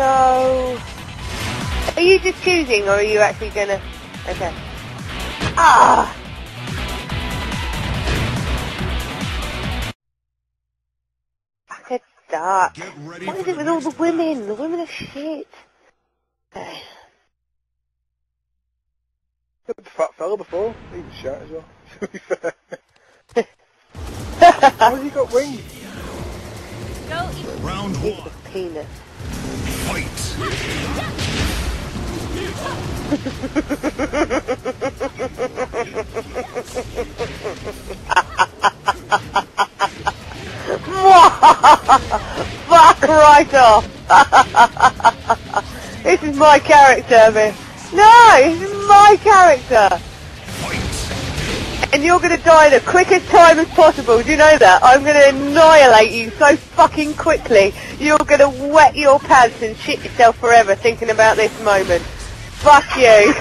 no. Are you just choosing or are you actually gonna... Okay. Ah! Fuck it's dark. Get ready What for is it with all the women? The women are shit. Okay. The fat fella before, he was shot as well. To be fair. How has he got wings? go Round He's one. a penis. Fuck right off! this is my character, man. No, this is my character! And you're gonna die the quickest time as possible, do you know that? I'm gonna annihilate you so fucking quickly. You're gonna wet your pants and shit yourself forever thinking about this moment. Fuck you!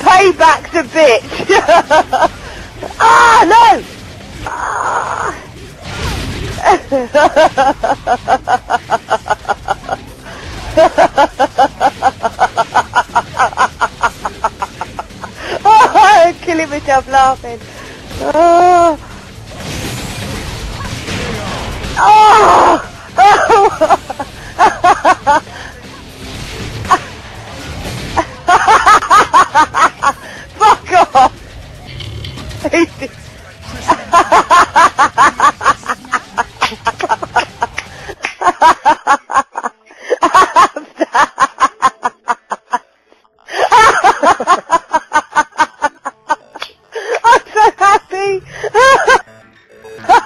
Payback's a bitch! ah, no! Ah! killing myself laughing. Oh. Oh. Fuck off! I'm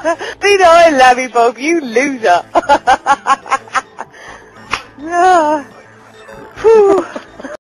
Be nice, Lammy Bob, you loser. Ah.